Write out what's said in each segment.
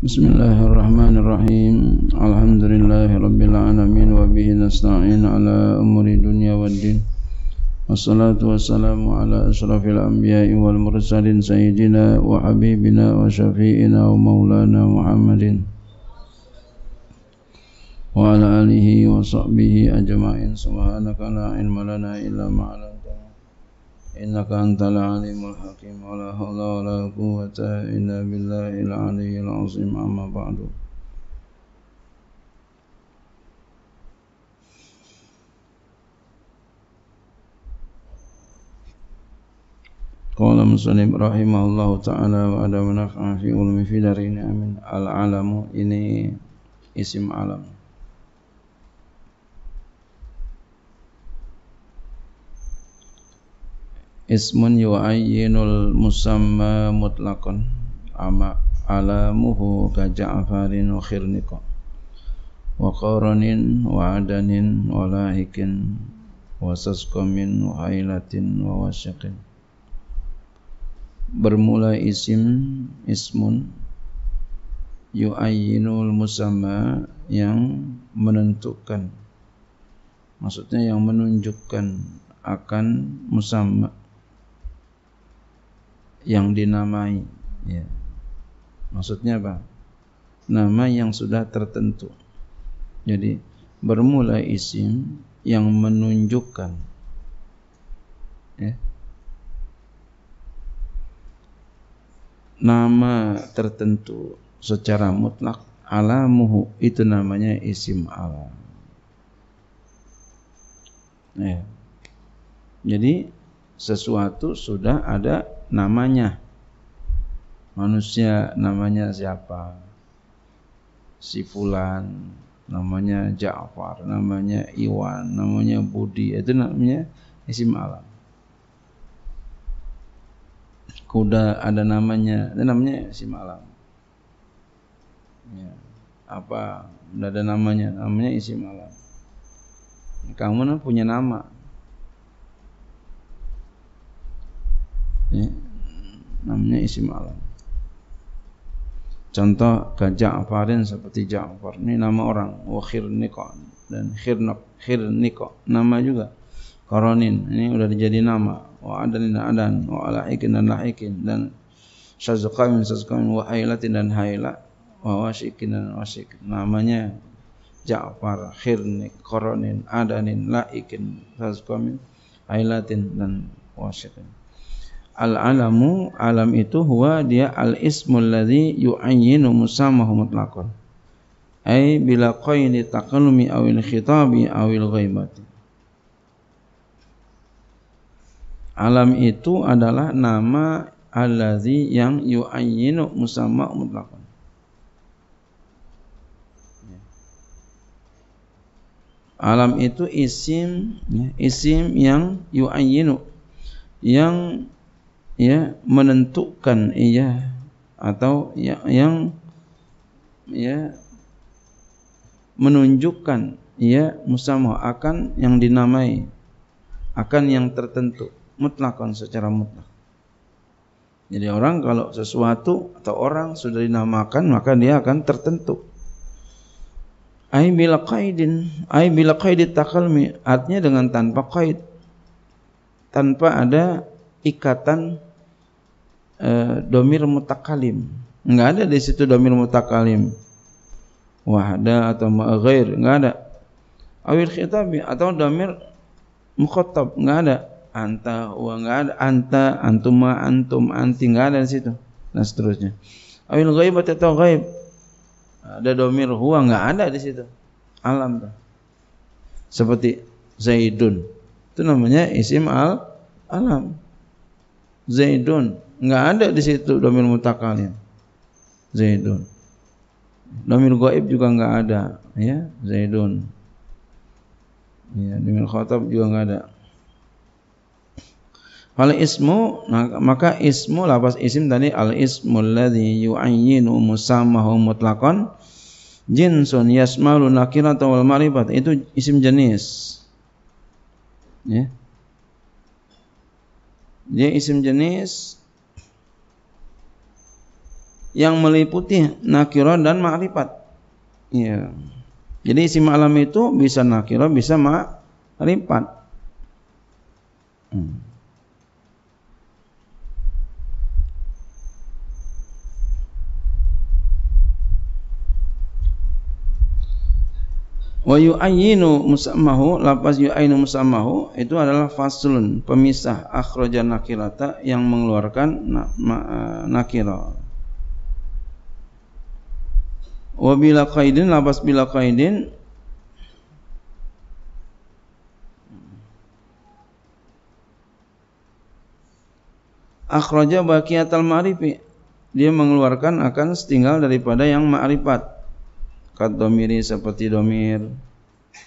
بسم الله الرحمن الرحيم الحمد لله رب العالمين وبه نستعين على أمور الدنيا والدين والصلاة والسلام على أشرف الأنبياء والمرسلين سيدنا وحبيبنا وشفيئنا ومولانا محمد وعلى آله وصحبه أجمعين سبحانك لا علم لنا إلا ما علمتنا إنك أنت العليم الحكيم ولا حول ولا قوة إلا بالله العلي العظيم أما بعد. قال مسلم رحمه الله تعالى وأدام نفعا في علم في دارين أمين العلم ini isim alam ismun yu'ayyinul musamma mutlaqan. Ama alamuhu ka ja'farin wa khirniqa. Wa qaranin wa adanin wa lahikin wa saskamin wa hailatin wa wasyakin. Bermula isim ismun yu'ayyinul musamma yang menentukan. Maksudnya yang menunjukkan akan musamma yang dinamai ya. Maksudnya apa? Nama yang sudah tertentu. Jadi bermula isim yang menunjukkan ya. Nama tertentu secara mutlak alamuhu itu namanya isim alam. Ya. Jadi sesuatu sudah ada namanya. Manusia namanya siapa? Si Fulan, namanya Ja'far, namanya Iwan, namanya Budi, itu namanya isim alam. Kuda ada namanya, itu namanya isim alam. Ya. Apa? Ada namanya, namanya isim alam. Kamu punya nama, ya, namanya isim alam contoh ke Ja'farin seperti Ja'far. Ini nama orang. Wa khirniqa dan khirnaq khirniqa nama juga. Koronin ini udah jadi nama. Wa adanin adan. Wa alaikin dan lahikin dan syazqamin syazqamin wa hailatin dan haila. Wa wasyikin dan wasyik namanya Ja'far. Khirnik koronin adanin laikin syazqamin hailatin dan wasyikin Al-alamu alam itu huwa dia al-ismul ladzi yu'ayyinu musammahu mutlaqan. Ai bila qaini taqallumi awil khitabi awil ghaibati. Alam itu adalah nama allazi yang yu'ayyinu musamma mutlaqan. Alam itu isim ya, isim yang yu'ayyinu yang ya menentukan iya atau ya, yang ya menunjukkan ya musamah akan yang dinamai akan yang tertentu mutlakan secara mutlak. Jadi orang kalau sesuatu atau orang sudah dinamakan maka dia akan tertentu. Ai bila qaidin, ai bila takalmi artinya dengan tanpa qaid. Tanpa ada ikatan uh, domir mutakalim. Enggak ada di situ domir mutakalim. Wahda atau ghair, enggak ada. Awil khitabi atau domir mukhatab, enggak ada. Anta, wa enggak ada. Anta, antuma, antum, anti, enggak ada di situ. Dan seterusnya. Awil ghaib atau ghaib. Ada domir huwa enggak ada di situ. Alam tuh. Seperti Zaidun. Itu namanya isim al alam. Zaidun Enggak ada di situ domir mutakalim. Zaidun. Domir gaib juga enggak ada, ya, Zaidun. Ya, domir khatab juga enggak ada. Kalau ismu maka ismu lapas isim tadi al ismu alladhi yu'ayyinu musammahu mutlaqan jinsun yasmalu nakirata wal ma'rifat itu isim jenis. Ya. Dia isim jenis yang meliputi nakiro dan ma'rifat. Ya. Jadi isim alam itu bisa nakiro, bisa ma'rifat. Hmm. Wa yu'ayyinu musammahu lafaz yu'ayyinu musammahu itu adalah faslun pemisah akhrajan nakirata yang mengeluarkan nakira. Wa bila qaidin lafaz bila qaidin. Akhraja baqiyatal ma'rifi. Dia mengeluarkan akan setinggal daripada yang ma'rifat. Kat domiri seperti domir.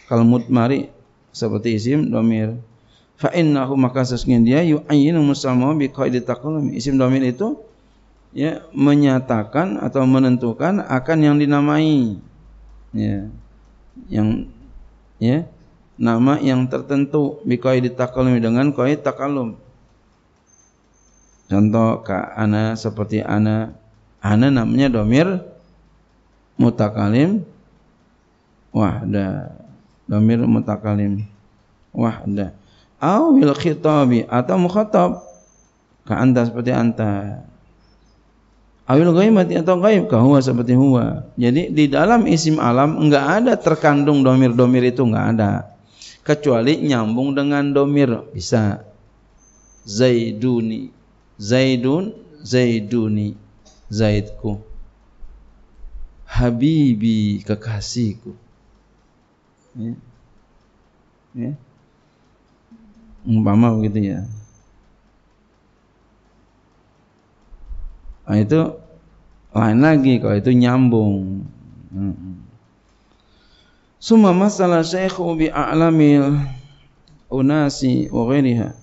Kal mutmari seperti isim domir. Fa innahu maka sesungguhnya dia yu'ayyinu musamma bi qaidi taqallum. Isim domir itu ya menyatakan atau menentukan akan yang dinamai. Ya. Yang ya nama yang tertentu bi qaidi taqallum dengan qaid taqallum contoh ka ana seperti ana ana namanya domir mutakalim wahda. Domir mutakalim wahda. Awil khitabi atau mukhatab. Ka anta seperti anta awil ghaibati atau gaib ka huwa seperti huwa jadi di dalam isim alam enggak ada terkandung domir-domir itu enggak ada kecuali nyambung dengan domir bisa zaiduni zaidun zaiduni zaidku Habibi kekasihku. Ya. Ya. Umpama begitu ya. Nah, itu lain lagi kalau itu nyambung. Suma masalah syekhu bi a'lamil unasi wa ghairiha.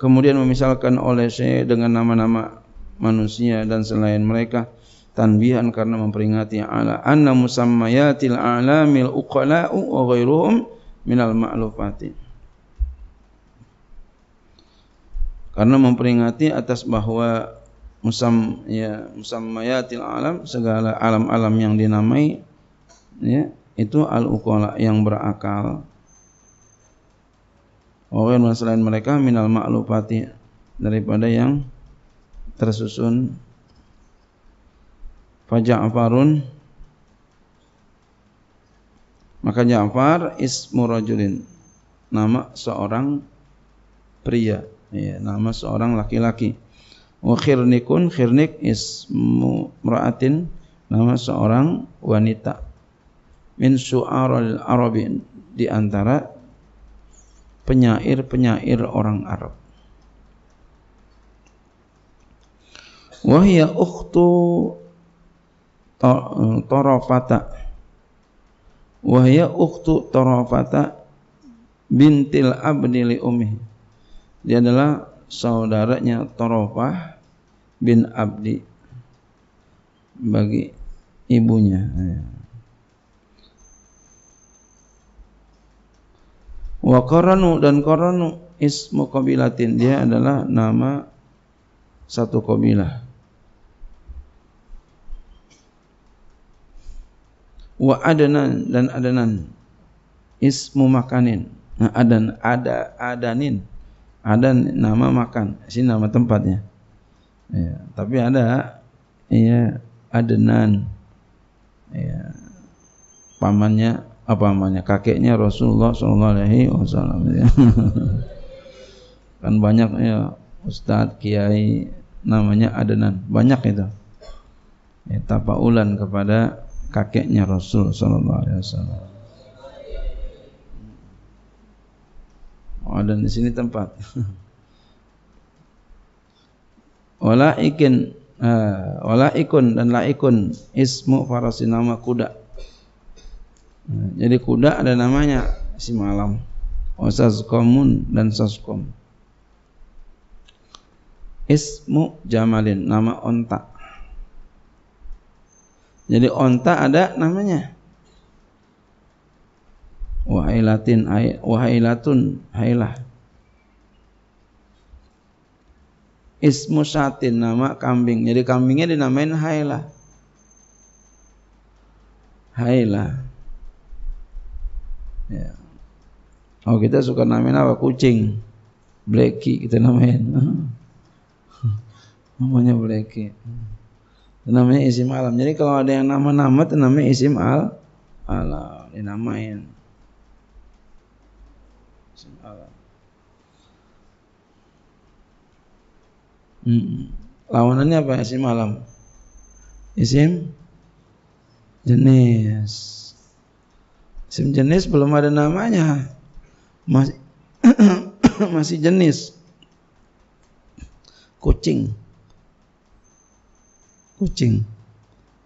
Kemudian memisalkan oleh syekh dengan nama-nama manusia dan selain mereka tanbihan karena memperingati ala anna musammayatil a'lamil uqala'u wa ghairuhum minal ma'lufati karena memperingati atas bahwa musam ya musammayatil alam segala alam-alam yang dinamai ya itu al uqala yang berakal. Wa selain mereka minal ma'lufati daripada yang tersusun. Faja'farun maka Ja'far ismu rajulin nama seorang pria ya, nama seorang laki-laki. Wa khirnikun khirnik ismu mra'atin nama seorang wanita. Min su'aral arabi di antara penyair-penyair orang Arab. Wahya ukhtu Torofata Wahya ukhtu Torofata bintil abdi li ummi. Dia adalah saudaranya Torofah bin Abdi bagi ibunya. Wa koranu dan koranu ismu kabilatin dia adalah nama satu kabilah. wa adanan dan adanan ismu makanin nah, adan ada adanin adan nama makan. Sini nama tempatnya. Ya, tapi ada ya adanan ya pamannya apa namanya kakeknya Rasulullah Shallallahu Alaihi Wasallam. Ya. kan banyak ya Ustadz Kiai namanya Adenan. Banyak itu. Ya, tapaulan kepada kakeknya Rasul sallallahu alaihi wasallam. Oh, dan di sini tempat. wala ikin uh, wala ikun dan laikun ismu farasin nama kuda. Jadi kuda ada namanya si malam. Wasazkomun dan saskom. Ismu jamalin nama ontak. Jadi onta ada namanya. Wahailatin wahailatun hailah. ismu syatin nama kambing. Jadi kambingnya dinamain Haila. Haila. Ya. Oh kita suka namain apa? Kucing. Blacky kita namain. Namanya Blacky. Namanya isim alam. Jadi kalau ada yang nama-nama itu namanya isim al alam. Dinamain. Hmm. Lawanannya apa isim alam? Isim jenis. Isim jenis belum ada namanya. Masih masih jenis. Kucing. Kucing.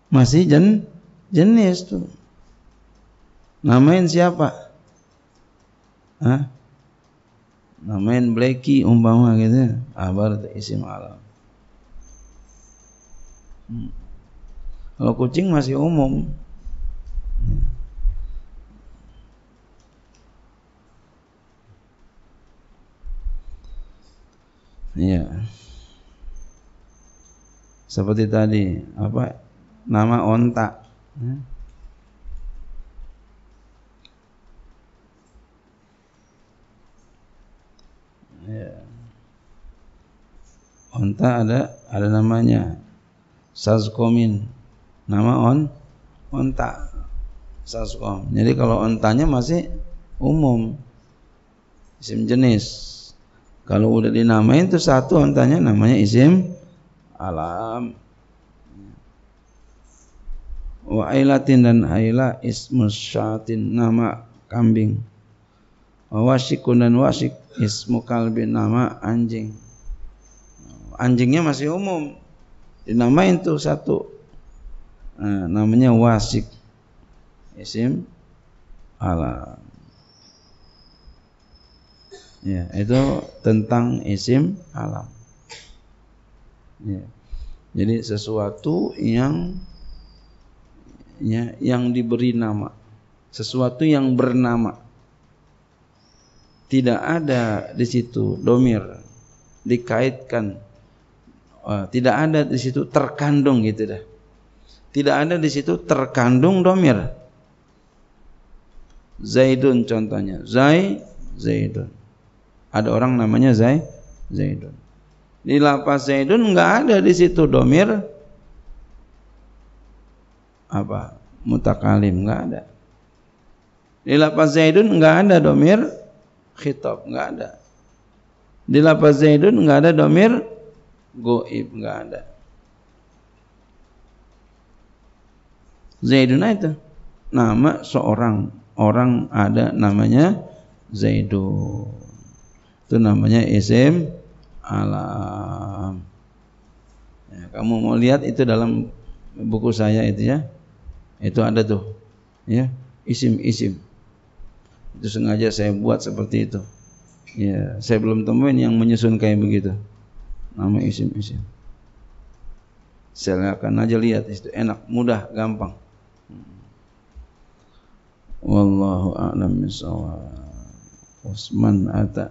Masih jen jenis tuh. Namain siapa? Hah? Namain Blacky umpama gitu baru isim alam hmm. kalau kucing masih umum Iya. Seperti tadi, apa nama onta. Hmm. Ya. Onta ada ada namanya Sazkomin. Nama on onta Sazkom. Jadi kalau ontanya masih umum isim jenis. Kalau udah dinamain itu satu ontanya namanya isim alam. Wa ailatin dan aila ismus syatin nama kambing. Wa wasikun dan wasik Ismu kalbin nama anjing. Anjingnya masih umum. Dinamain tuh satu. Nah, namanya wasik. Isim alam. Ya, itu tentang isim alam. Ya. Jadi sesuatu yang ya, yang diberi nama, sesuatu yang bernama tidak ada di situ domir dikaitkan uh, tidak ada di situ terkandung gitu dah. Tidak ada di situ terkandung domir. Zaidun contohnya. Zai Zaidun. Ada orang namanya Zai Zaidun. Di lapas Zaidun nggak ada di situ domir. Apa? Mutakalim nggak ada. Di lapas Zaidun nggak ada domir khitab nggak ada. Di lafaz zaidun nggak ada domir goib nggak ada. Zaidun itu nama seorang orang ada namanya zaidun. Itu namanya isim alam. Ya, kamu mau lihat itu dalam buku saya itu ya? Itu ada tuh ya? Isim isim itu sengaja saya buat seperti itu. Ya, saya belum temuin yang menyusun kayak begitu. Nama isim-isim. Saya akan aja lihat itu enak, mudah, gampang. Wallahu a'lam bishawab. Usman ata